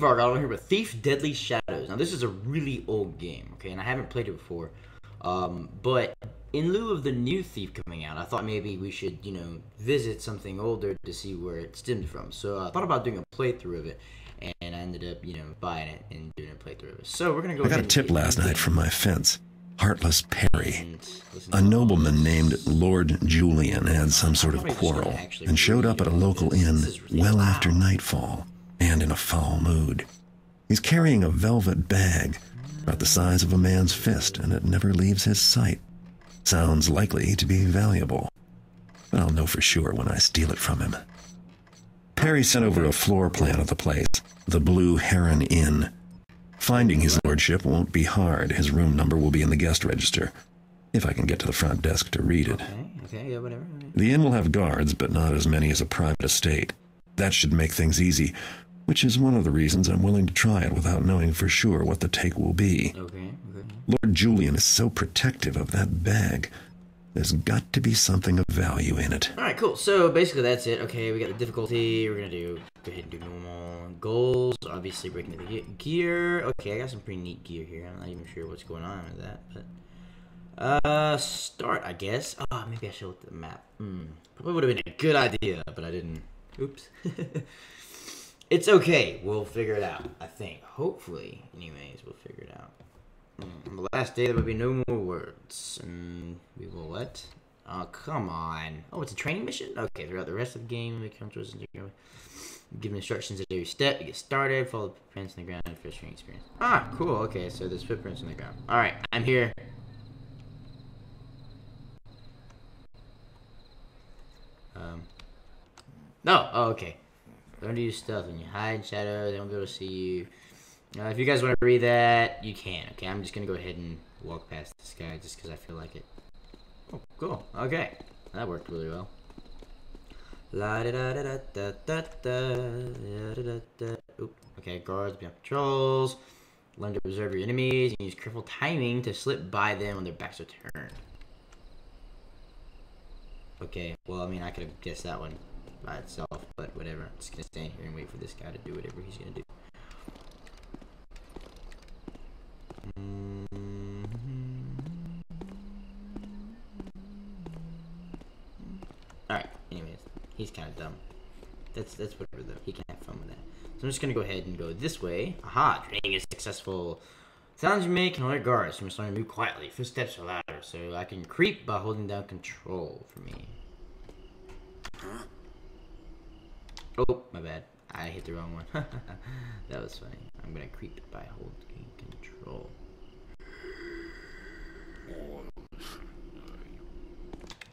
it's me, Vargov. Here with Thief Deadly Shadows. Now, this is a really old game, okay, and I haven't played it before. Um, but in lieu of the new Thief coming out, I thought maybe we should, you know, visit something older to see where it stemmed from. So uh, I thought about doing a playthrough of it, and I ended up, you know, buying it and doing a playthrough of it. So we're gonna go. I got a tip last night from my fence. Heartless Perry. and listen to A nobleman named Lord Julian had some sort of Probably just gonna quarrel and showed up at a local inn This is really well after nightfall and in a foul mood. He's carrying a velvet bag about the size of a man's fist and it never leaves his sight. Sounds likely to be valuable. But I'll know for sure when I steal it from him. Perry sent over a floor plan of the place, the Blue Heron Inn. Finding his lordship won't be hard. His room number will be in the guest register, if I can get to the front desk to read it. Okay, okay, yeah, whatever. The inn will have guards, but not as many as a private estate. That should make things easy, which is one of the reasons I'm willing to try it without knowing for sure what the take will be. Okay, okay. Lord Julian is so protective of that bag. There's got to be something of value in it. All right, cool. So basically, that's it. Okay, we got the difficulty. We're gonna do go ahead and do normal goals. Obviously, breaking the gear. Okay, I got some pretty neat gear here. I'm not even sure what's going on with that, but uh, start. I guess. Oh, maybe I should look at the map. Hmm. Probably would have been a good idea, but I didn't. Oops. it's okay. We'll figure it out. I think. Hopefully, anyways, we'll figure it out. Mm, On the last day, there will be no more words, and we will what? Oh, come on. Oh, it's a training mission? Okay, throughout the rest of the game, to us and give instructions at every step get started, follow the footprints in the ground, and fishing experience. Ah, cool. Okay, so there's footprints in the ground. Alright, I'm here. Um. No, oh, okay. Learn to use stealth when you hide in shadow, they won't be able to see you. Uh, if you guys want to read that, you can. Okay, I'm just gonna go ahead and walk past this guy just because I feel like it. Oh, cool. Okay, that worked really well. Oop. Okay, guards be on patrols. Learn to observe your enemies and use careful timing to slip by them when their backs are turned. Okay, well, I mean, I could have guessed that one by itself, but whatever. I'm just gonna stand here and wait for this guy to do whatever he's gonna do. Mm-hmm. Alright, anyways, he's kind of dumb. That's that's whatever though. He can have fun with that. So I'm just gonna go ahead and go this way. Aha! Training is successful. Sounds you make can alert guards. Must learn to move quietly. Footsteps are louder, so I can creep by holding down control for me. Oh, my bad. I hit the wrong one. that was funny. I'm gonna creep by holding control.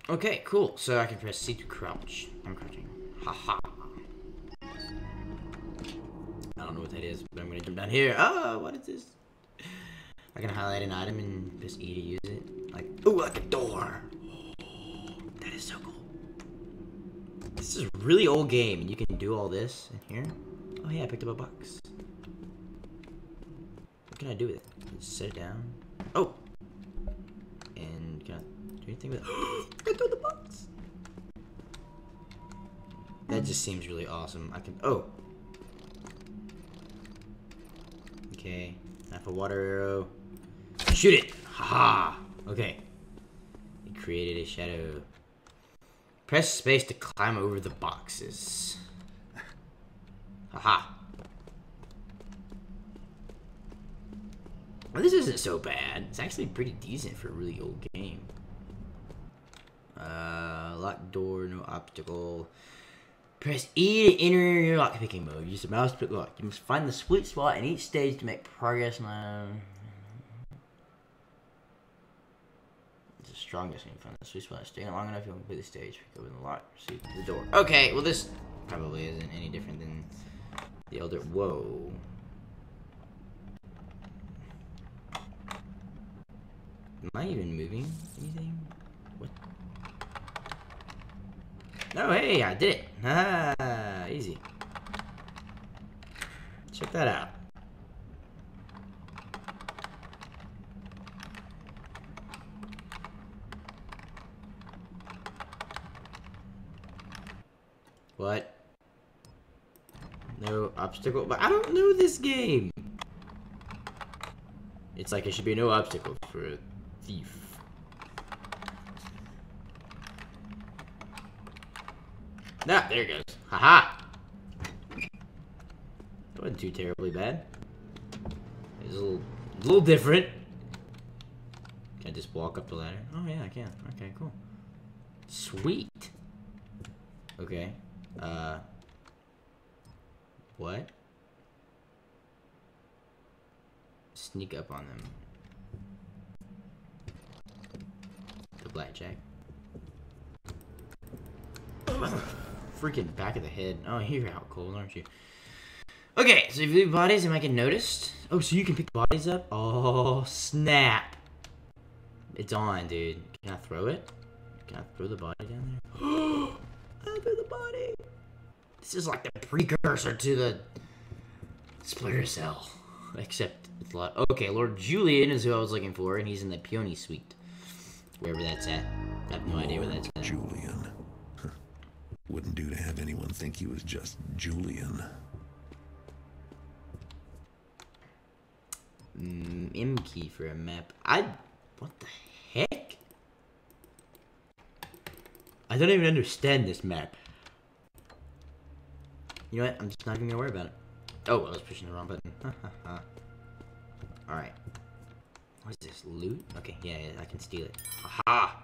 Okay, cool. So I can press C to crouch. I'm crouching. Haha. I don't know what that is, but I'm gonna jump down here. Oh, what is this? I can highlight an item and press E to use it. Like, ooh, like a door. That is so cool. This is a really old game, and you can do all this in here. Oh yeah, I picked up a box. What can I do with it? Set it down. Oh, and can I do anything with it? I throw the box. That just seems really awesome. I can. Oh. Okay. Half a water arrow. Shoot it! Haha! Okay. It created a shadow. Press space to climb over the boxes. Haha. Well, this isn't so bad. It's actually pretty decent for a really old game. Uh, locked door, no obstacle. Press E to enter your lockpicking mode. Use the mouse to pick lock. You must find the sweet spot in each stage to make progress. Now, the strongest when you find the sweet spot. Staying long enough, you'll complete the stage. Pick open the lock. To the door. Okay, well this probably isn't any different than the elder. Whoa. Am I even moving anything? What? No, hey, I did it. Ah, easy. Check that out. What? No obstacle, but I don't know this game. It's like it should be no obstacle for a thief. Ah, there it goes. Haha. That wasn't too terribly bad. It's a little, a little different. Can I just walk up the ladder? Oh yeah, I can. Okay, cool. Sweet. Okay. Uh. What? Sneak up on them. The blackjack. Freaking back of the head. Oh, you're out cold, aren't you? Okay, so if you leave bodies, am I getting noticed. Oh, so you can pick bodies up? Oh, snap. It's on, dude. Can I throw it? Can I throw the body down there? I threw the body. This is like the precursor to the Splinter Cell. Except it's a lot. Okay, Lord Julian is who I was looking for, and he's in the Peony Suite. Wherever that's at. I have no idea where that's at. Julian. Wouldn't do to have anyone think he was just Julian. Mm, M key for a map. I. What the heck? I don't even understand this map. You know what? I'm just not even gonna worry about it. Oh, I was pushing the wrong button. Alright. What is this? Loot? Okay, yeah, yeah, I can steal it. Aha!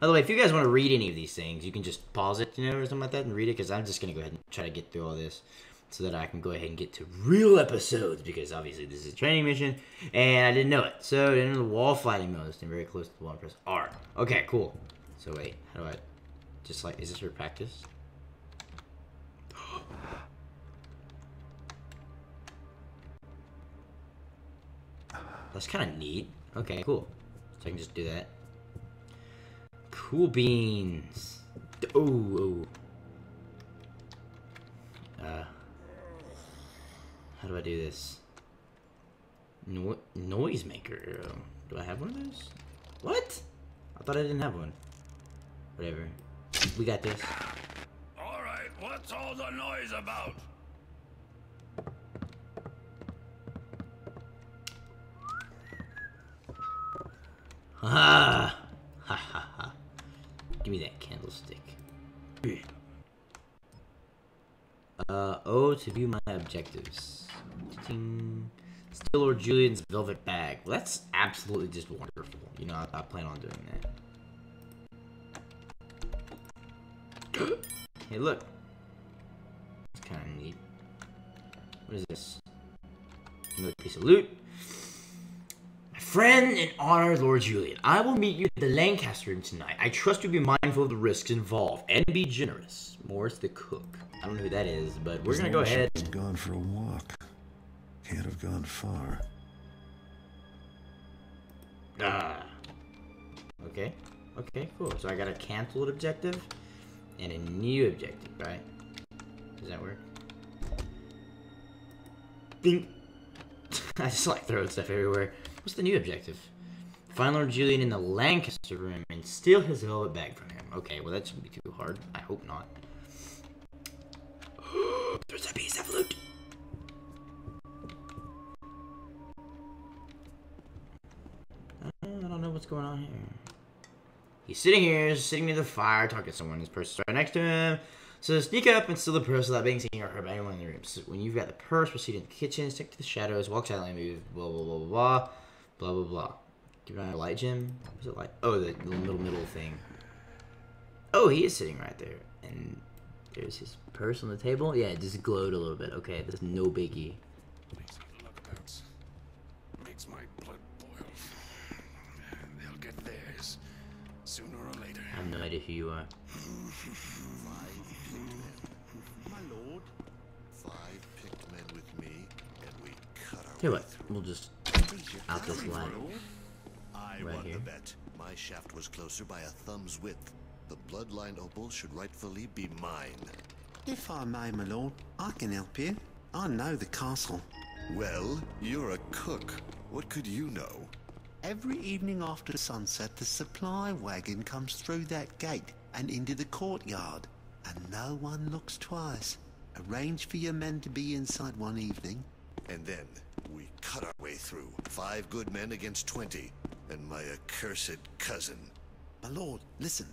By the way, if you guys want to read any of these things, you can just pause it, you know, or something like that and read it, because I'm just gonna go ahead and try to get through all this so that I can go ahead and get to real episodes, because obviously this is a training mission, and I didn't know it. So, enter the wall fighting mode, stand very close to the wall and press R. Okay, cool. So wait, how do I, just like, is this for practice? That's kind of neat. Okay, cool. So I can just do that. Cool beans. Oh. Uh, how do I do this? No noisemaker. Do I have one of those? What? I thought I didn't have one. Whatever. We got this. All right, what's all the noise about? Ah! Ha ha ha. Give me that candlestick. Uh, oh, to view my objectives. Ting. Steal Lord Julian's velvet bag. Well, that's absolutely just wonderful. You know, I, I plan on doing that. hey, look. It's kind of neat. What is this? Another piece of loot. Friend and honored Lord Julian, I will meet you at the Lancaster room tonight. I trust you'll be mindful of the risks involved and be generous. Morris the cook. I don't know who that is, but we're His gonna go ahead. has gone for a walk. Can't have gone far. Ah. Okay. Okay, cool. So I got a canceled objective and a new objective, right? Does that work? Bing. I just like throwing stuff everywhere. What's the new objective? Find Lord Julian in the Lancaster room and steal his velvet bag from him. Okay, well that shouldn't be too hard. I hope not. There's a piece of loot. Uh, I don't know what's going on here. He's sitting here, sitting near the fire, talking to someone. His purse is right next to him. So sneak up and steal the purse without being seen or heard by anyone in the room. So when you've got the purse, proceed in the kitchen, stick to the shadows, walk silently, move, blah, blah, blah, blah, blah, blah, blah, blah. Give me a light gem. What's it like? Oh, the little middle, thing. Oh, he is sitting right there. And there's his purse on the table. Yeah, it just glowed a little bit. Okay, that's no biggie. Makes me look about. Makes my blood boil. They'll get theirs sooner or later. I have no idea who you are. My lord. Five picked men with me, and we cut our you way what, we'll just out this line. I right won here. the bet. My shaft was closer by a thumb's width. The bloodline opal should rightfully be mine. If I may, my lord, I can help you. I know the castle. Well, you're a cook. What could you know? Every evening after sunset, the supply wagon comes through that gate and into the courtyard, and no one looks twice. Arrange for your men to be inside one evening. And then we cut our way through. Five good men against twenty, and my accursed cousin. My lord, listen.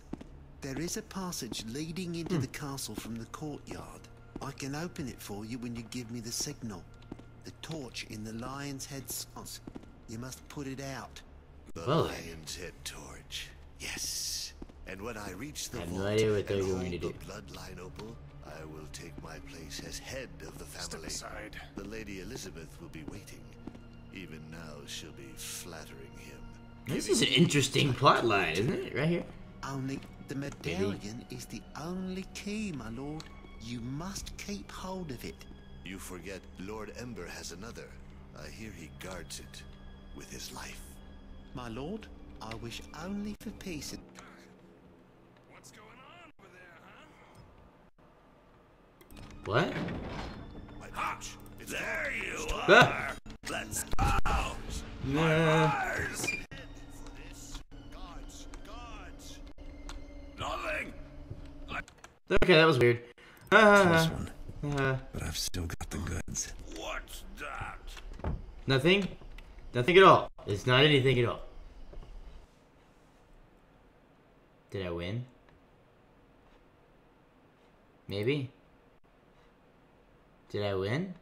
There is a passage leading into hmm. the castle from the courtyard. I can open it for you when you give me the signal. The torch in the lion's head sauce. You must put it out. The Well lion's head torch. Yes. And when I reach the I have no vault idea what they're and going to the do. bloodline opal, I will take my place as head of the family. Step family. aside. The Lady Elizabeth will be waiting. Even now, she'll be flattering him. This is an interesting plot line, isn't it? Right here. Only the medallion is the only key, my lord. You must keep hold of it. You forget Lord Ember has another. I hear he guards it with his life. My lord, I wish only for peace. and- What's going on over there, huh? What? My pouch. It's there you Ah! Let's Nah. Guards! Guards! Nothing. Okay, that was weird. Close Uh, one, uh, but I've still got the goods. What's that? nothing? Nothing at all. It's not anything at all. Did I win? Maybe? Did I win?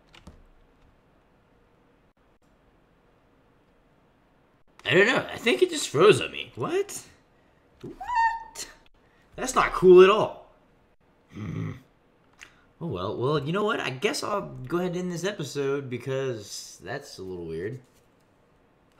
I don't know. I think it just froze on me. What? What? That's not cool at all. Hmm. Oh well, well, you know what? I guess I'll go ahead and end this episode because that's a little weird.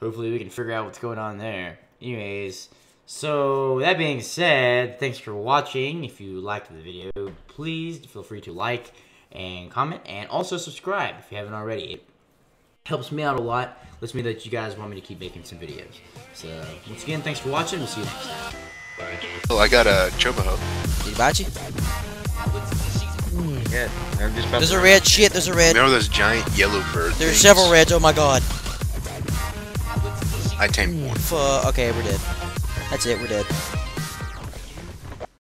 Hopefully, we can figure out what's going on there. Anyways, so that being said, thanks for watching. If you liked the video, please feel free to like and comment, and also subscribe if you haven't already. It helps me out a lot. Lets me know that you guys want me to keep making some videos. So once again, thanks for watching. We'll see you next time. Oh, I got a chobaho. Hibachi? Mm, yeah, I'm just about There's a red shit, there's a red. Remember those giant yellow birds? There's things? several reds, oh my god. I tamed one. Fuck, okay, we're dead. That's it, we're dead.